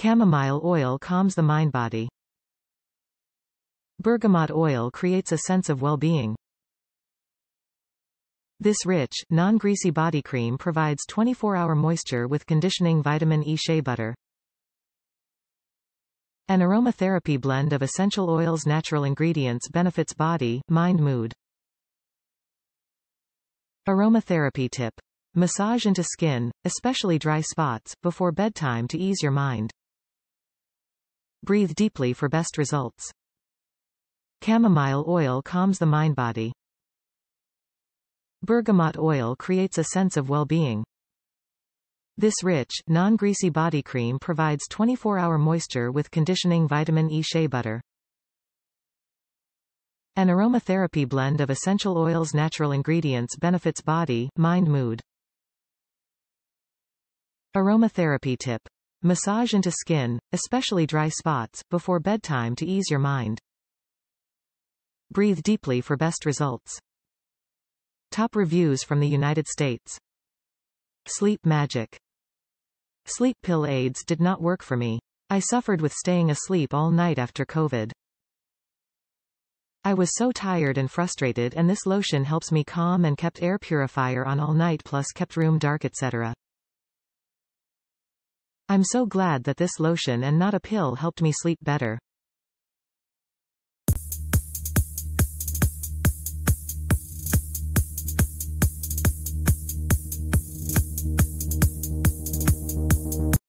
Chamomile oil calms the mind-body. Bergamot oil creates a sense of well-being. This rich, non-greasy body cream provides 24-hour moisture with conditioning vitamin E shea butter. An aromatherapy blend of essential oils natural ingredients benefits body, mind mood. Aromatherapy tip. Massage into skin, especially dry spots, before bedtime to ease your mind. Breathe deeply for best results. Chamomile oil calms the mind-body. Bergamot oil creates a sense of well-being. This rich, non-greasy body cream provides 24-hour moisture with conditioning vitamin E shea butter. An aromatherapy blend of essential oils natural ingredients benefits body, mind mood. Aromatherapy tip. Massage into skin, especially dry spots, before bedtime to ease your mind. Breathe deeply for best results. Top reviews from the United States. Sleep Magic. Sleep pill aids did not work for me. I suffered with staying asleep all night after COVID. I was so tired and frustrated and this lotion helps me calm and kept air purifier on all night plus kept room dark etc. I'm so glad that this lotion and not a pill helped me sleep better.